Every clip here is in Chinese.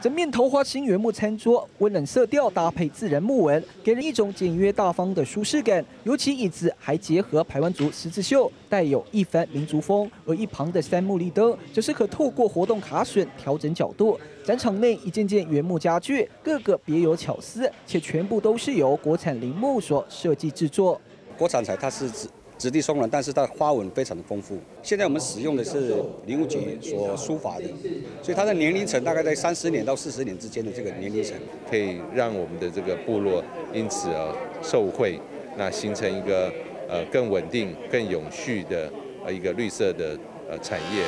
整面桃花心原木餐桌，温冷色调搭配自然木纹，给人一种简约大方的舒适感。尤其椅子还结合排湾族十字绣，带有一番民族风。而一旁的三木立灯，则是可透过活动卡榫调整角度。展场内一件件原木家具，个个别有巧思，且全部都是由国产林木所设计制作。国产材它是指。质地松软，但是它花纹非常的丰富。现在我们使用的是林务局所书法的，所以它的年龄层大概在三十年到四十年之间的这个年龄层，可以让我们的这个部落因此而受惠，那形成一个呃更稳定、更永续的呃一个绿色的呃产业。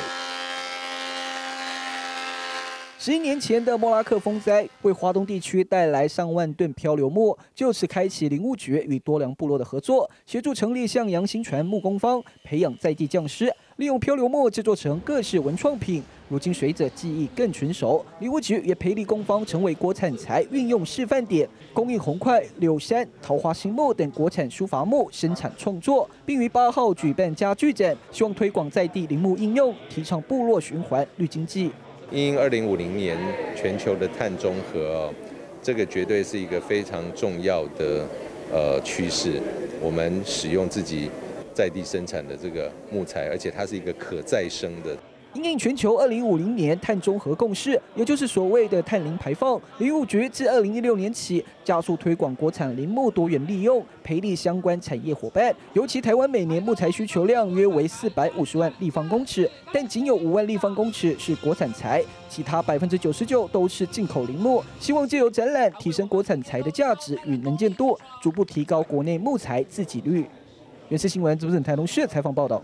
十一年前的莫拉克风灾，为华东地区带来上万吨漂流木，就此开启林务局与多良部落的合作，协助成立向阳新传木工坊，培养在地匠师，利用漂流木制作成各式文创品。如今随着技艺更纯熟，林务局也培力工坊成为国产材运用示范点，供应红块、柳杉、桃花心木等国产书法木生产创作，并于八号举办家具展，希望推广在地林木应用，提倡部落循环绿经济。因二零五零年全球的碳中和，这个绝对是一个非常重要的呃趋势。我们使用自己在地生产的这个木材，而且它是一个可再生的。因应全球二零五零年碳中和共识，也就是所谓的碳零排放，林务局自二零一六年起加速推广国产林木多元利用，培力相关产业伙伴。尤其台湾每年木材需求量约为四百五十万立方公尺，但仅有五万立方公尺是国产材，其他百分之九十九都是进口林木。希望借由展览提升国产材的价值与能见度，逐步提高国内木材自给率。原视新闻，主持人台东市采访报道。